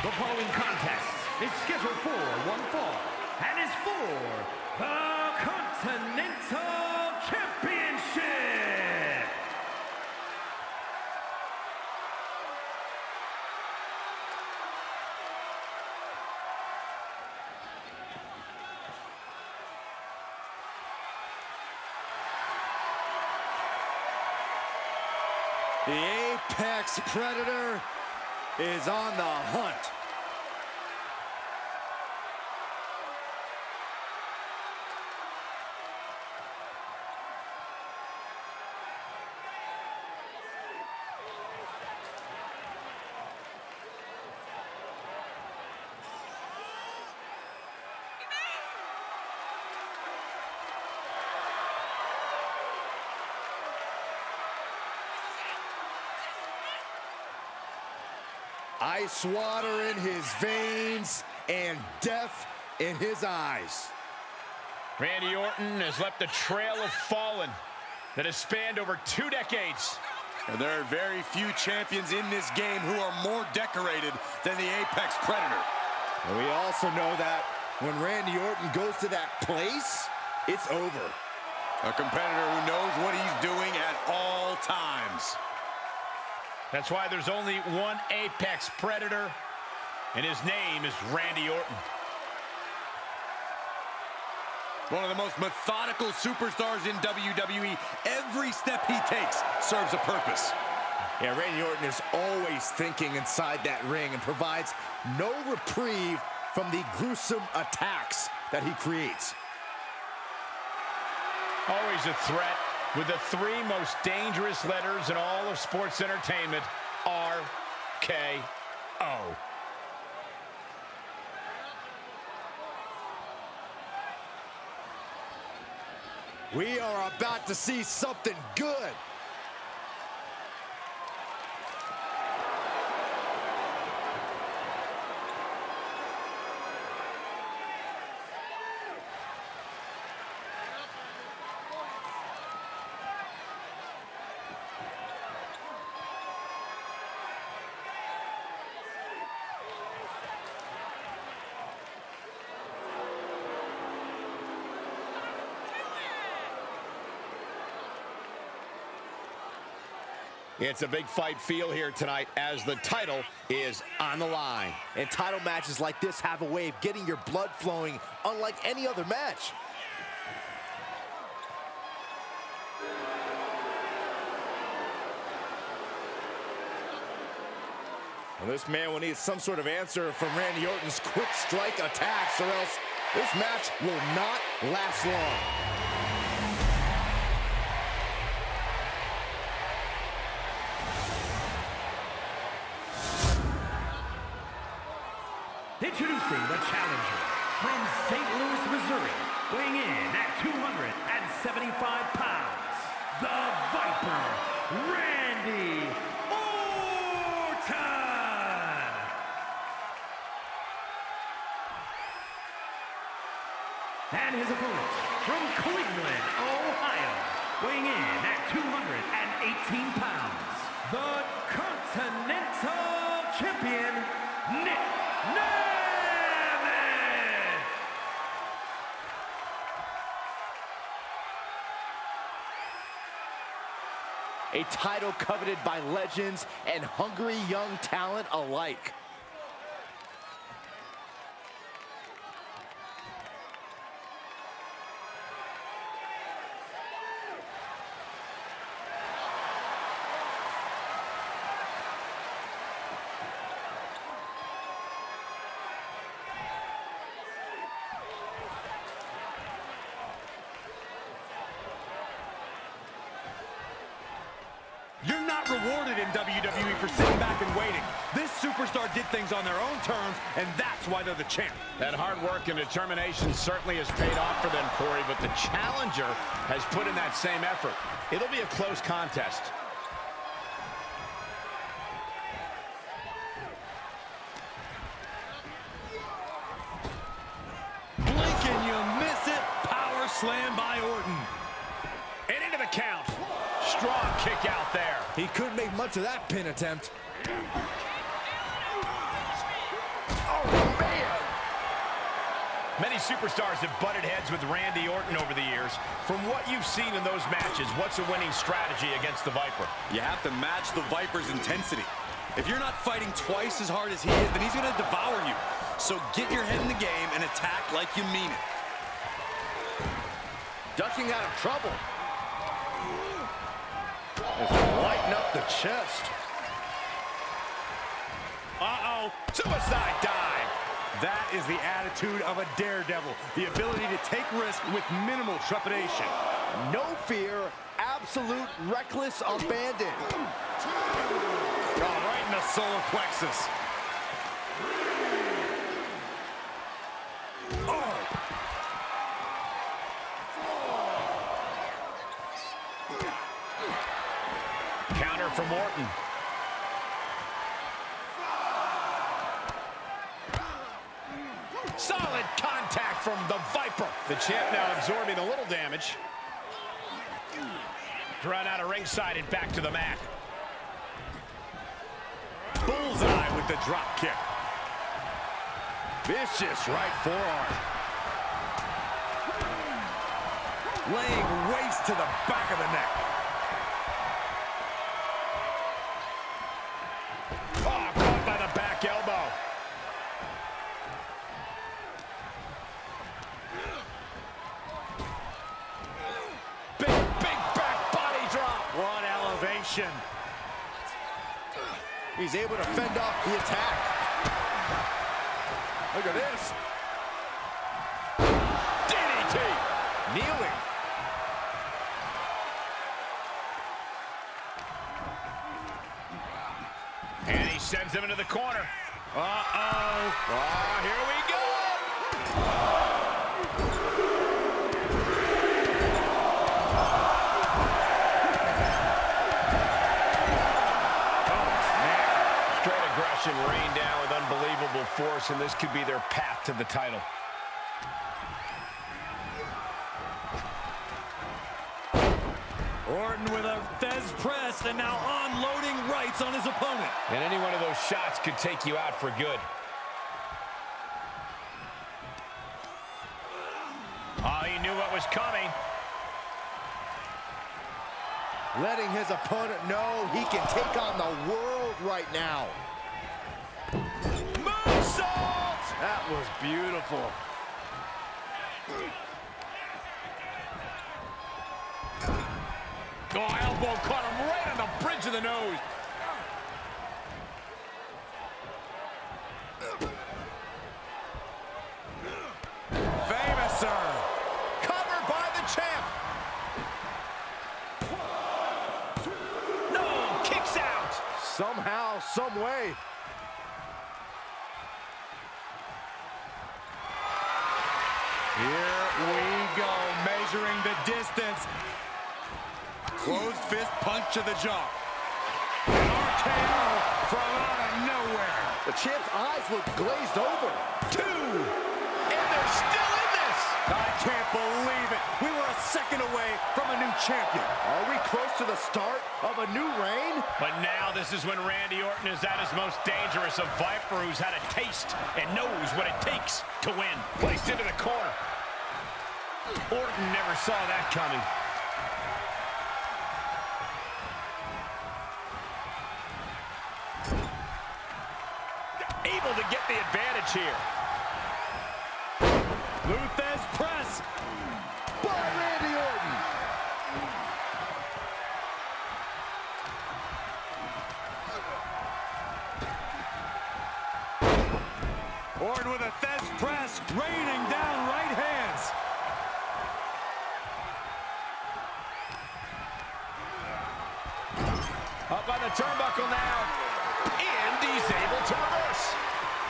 The following contest is scheduled for one fall and is for the Continental Championship. The Apex Predator is on the hunt. Ice water in his veins and death in his eyes. Randy Orton has left a trail of fallen that has spanned over two decades. And there are very few champions in this game who are more decorated than the Apex Predator. And we also know that when Randy Orton goes to that place, it's over. A competitor who knows what he's doing at all times. That's why there's only one Apex Predator, and his name is Randy Orton. One of the most methodical superstars in WWE. Every step he takes serves a purpose. Yeah, Randy Orton is always thinking inside that ring and provides no reprieve from the gruesome attacks that he creates. Always a threat with the three most dangerous letters in all of sports entertainment, R-K-O. We are about to see something good. It's a big fight feel here tonight as the title is on the line. And title matches like this have a way of getting your blood flowing unlike any other match. Well, this man will need some sort of answer from Randy Orton's quick strike attacks or else this match will not last long. Introducing the challenger from St. Louis, Missouri, weighing in at 275 pounds, the Viper, Randy Orton! And his opponent from Cleveland, Ohio, weighing in at 218 pounds, the Continental Champion, Nic! A title coveted by legends and hungry young talent alike. You're not rewarded in WWE for sitting back and waiting. This superstar did things on their own terms, and that's why they're the champ. That hard work and determination certainly has paid off for them, Corey, but the challenger has put in that same effort. It'll be a close contest. Blink and you miss it. Power slam by Orton. And into the count. Strong kick out there. He couldn't make much of that pin attempt. Oh, man! Many superstars have butted heads with Randy Orton over the years. From what you've seen in those matches, what's a winning strategy against the Viper? You have to match the Viper's intensity. If you're not fighting twice as hard as he is, then he's going to devour you. So get your head in the game and attack like you mean it. Ducking out of trouble. Up the chest. Uh-oh, suicide dive. That is the attitude of a daredevil. The ability to take risk with minimal trepidation. No fear, absolute reckless abandon. Oh, right in the solar plexus. Damage. Drawn out of ringside and back to the mat. Bullseye with the drop kick. Vicious right forearm. Laying waste to the back of the neck. Elevation. He's able to fend off the attack. Look at this. DDT. Kneeling. And he sends him into the corner. Uh-oh. Oh, here we go. Straight aggression rained down with unbelievable force, and this could be their path to the title. Orton with a Thesz press and now unloading rights on his opponent. And any one of those shots could take you out for good. Oh, he knew what was coming. Letting his opponent know he can take on the world right now. That was beautiful. Oh, elbow caught him right on the bridge of the nose. Famouser. Covered by the champ. No, kicks out. Somehow, some way. Here we go, measuring the distance. Closed fist punch to the jaw. RKO from out of nowhere. The champ's eyes look glazed over. Two. And they're still in this. I can't believe it. We were a second away from a new champion. Are we close to the start of a new reign? But now this is when Randy Orton is at his most dangerous. A Viper who's had a taste and knows what it takes to win. Placed into the corner. Orton never saw that coming. Able to get the advantage here. Lou Thesz press. By Randy Orton. Orton with a Thesz press, raining down Up on the turnbuckle now. And he's able to reverse.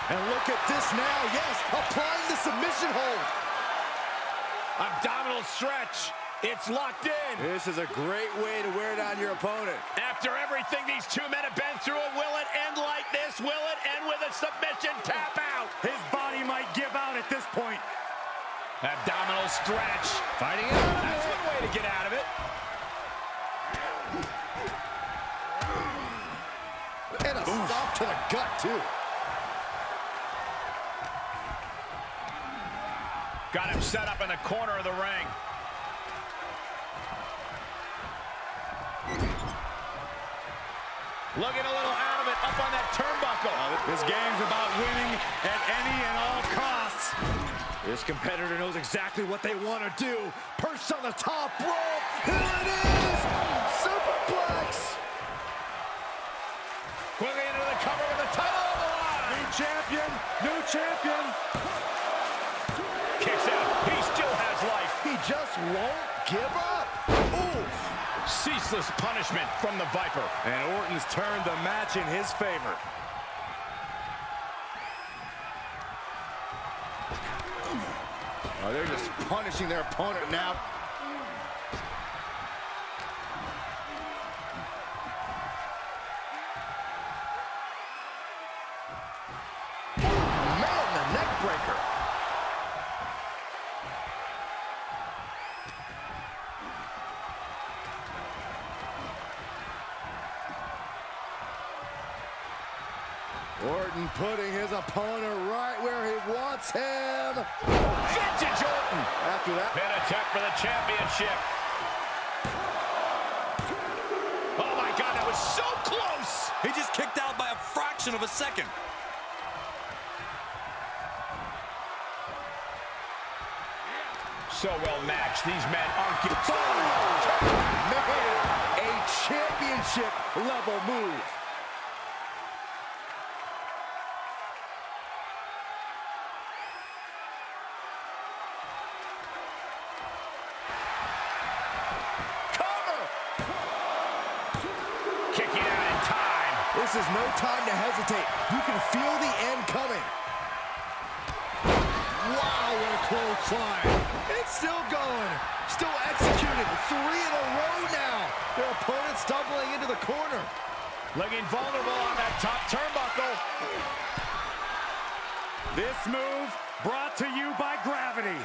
And look at this now. Yes, applying the submission hold. Abdominal stretch. It's locked in. This is a great way to wear down your opponent. After everything these two men have been through, will it end like this? Will it end with a submission tap out? His body might give out at this point. Abdominal stretch. Fighting it. That's one way to get out of it. And a stop to the gut, too. Got him set up in the corner of the ring. Looking a little out of it, up on that turnbuckle. This game's about winning at any and all costs. This competitor knows exactly what they want to do. Perched on the top rope. Here it is! Superplex! Quickly into the cover with the title on the line. New champion, new champion. Kicks out. He still has life. He just won't give up. Oof! Ceaseless punishment from the Viper. And Orton's turned the match in his favor. Oh, they're just punishing their opponent now. Putting his opponent right where he wants him. Vintage Orton. After that, Pin attack for the championship. Oh my God, that was so close. He just kicked out by a fraction of a second. So well matched. These men aren't getting. man, a championship level move. No time to hesitate. You can feel the end coming. Wow, what a close climb. It's still going. Still executed. Three in a row now. Their opponent stumbling into the corner. Looking vulnerable on that top turnbuckle. This move brought to you by Gravity.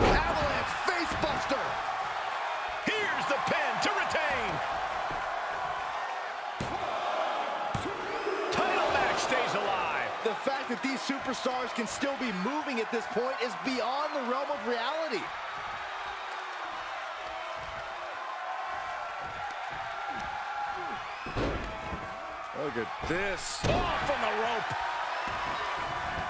Avalanche facebuster. Here's the pin to retain. Fact that these superstars can still be moving at this point is beyond the realm of reality. Look at this. Oh, from the rope.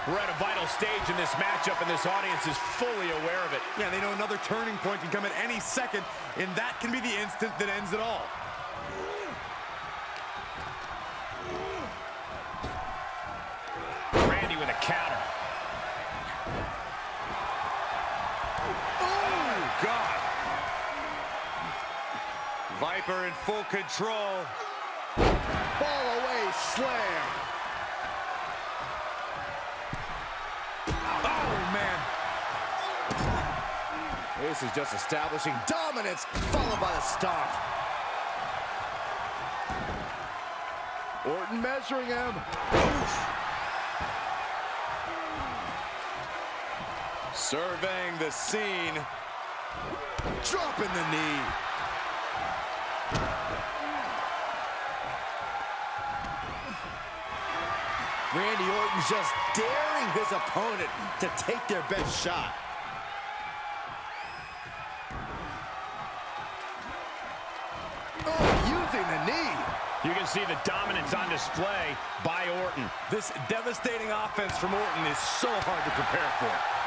We're at a vital stage in this matchup, and this audience is fully aware of it. Yeah, they know another turning point can come at any second, and that can be the instant that ends it all. Counter. Oh, God. Viper in full control. Fall away slam. Oh, man. This is just establishing dominance, followed by the stop. Orton measuring him. Surveying the scene. Dropping the knee. Randy Orton's just daring his opponent to take their best shot. Oh, using the knee. You can see the dominance on display by Orton. This devastating offense from Orton is so hard to prepare for.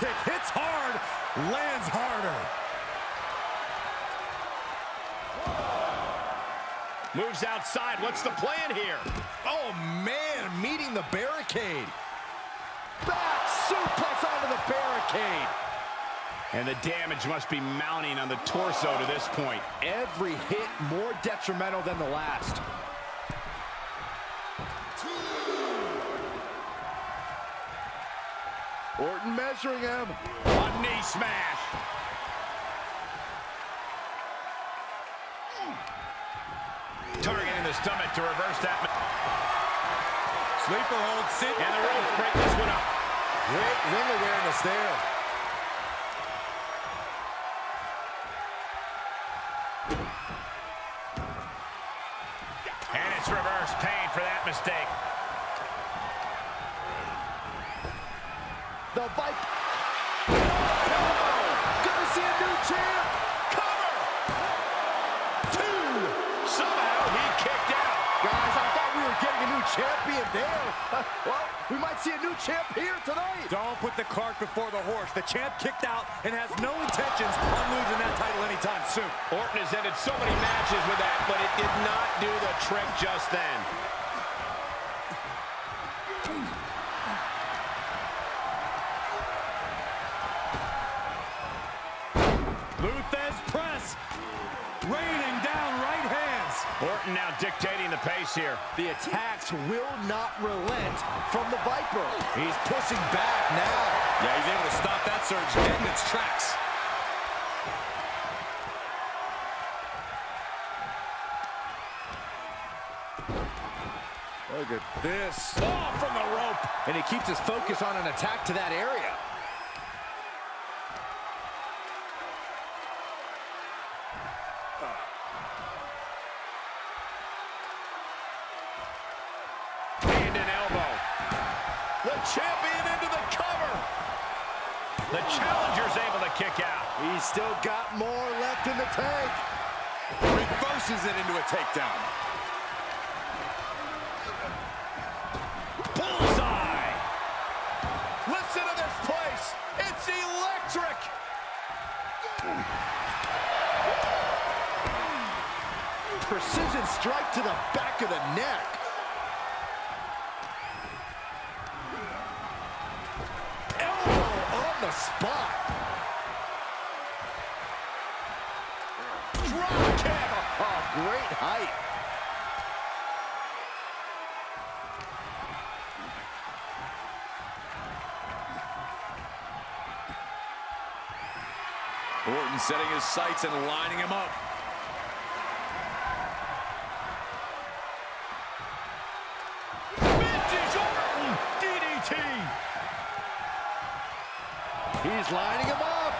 Kick hits hard, lands harder. Moves outside. What's the plan here? Oh, man, meeting the barricade. Back suplex onto the barricade. And the damage must be mounting on the torso to this point. Every hit more detrimental than the last. Orton measuring him. a knee smash. Target in the stomach to reverse that. Sleeper hold, sit, and the ropes break this one up. Great ring awareness there. And it's reverse pain for that mistake. The Viper. Gonna see a new champ. Cover! Two! Somehow he kicked out. Guys, I thought we were getting a new champion there. well, we might see a new champ here tonight. Don't put the cart before the horse. The champ kicked out and has no intentions on losing that title anytime soon. Orton has ended so many matches with that, but it did not do the trick just then. Here. The attacks will not relent from the Viper. He's pushing back now. Yeah, he's able to stop that surge dead in its tracks. Look at this. Oh, from the rope. And he keeps his focus on an attack to that area. Challenger's able to kick out. He's still got more left in the tank. Reverses it into a takedown. Bullseye. Listen to this place. It's electric. Precision strike to the back of the neck. The spot. Drop. Oh, great height. Orton setting his sights and lining him up. Vintage Orton. DDT. He's lining him up.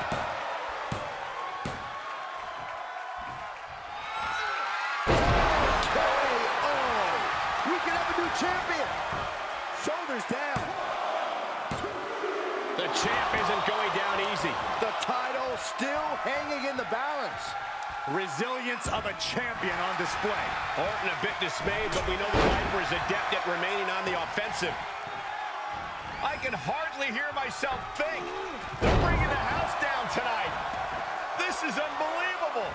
KO. We can have a new champion. Shoulders down. The champ isn't going down easy. The title still hanging in the balance. Resilience of a champion on display. Orton a bit dismayed, but we know the Viper is adept at remaining on the offensive. I can hardly hear myself think. They're bringing the house down tonight. This is unbelievable.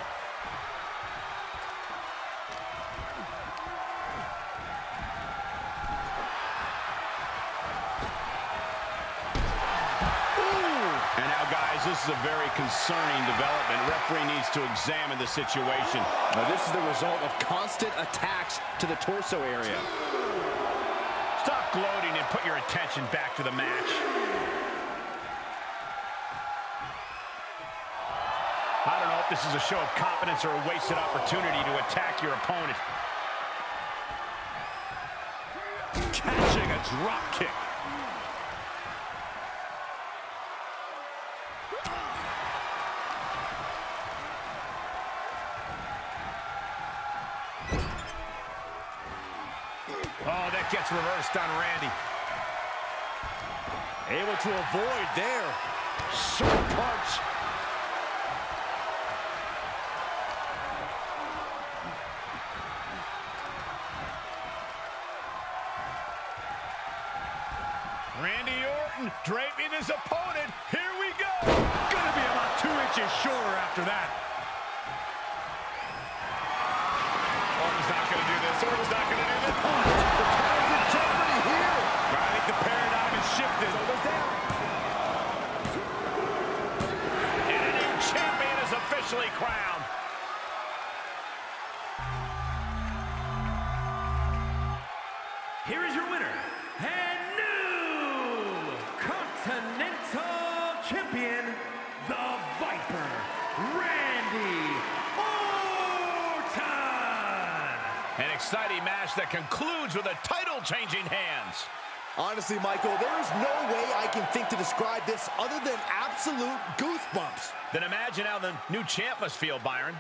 And now, guys, this is a very concerning development. Referee needs to examine the situation. Now, this is the result of constant attacks to the torso area. Stop gloating and put your attention back to the match. I don't know if this is a show of confidence or a wasted opportunity to attack your opponent. Catching a drop kick. That gets reversed on Randy. Able to avoid there. Short punch. Randy Orton draping his opponent. Here we go. Gonna be about two inches shorter after that. Orton's not to do this. Orton's not to do this. The title's in jeopardy here. I think the paradigm champion is officially crowned. Here is your winner and new Continental Champion, the Viper, Randy Orton. An exciting match that concludes with a title-changing hands. Honestly, Michael, there is no way I can think to describe this other than absolute goosebumps. Then imagine how the new champ must feel, Byron.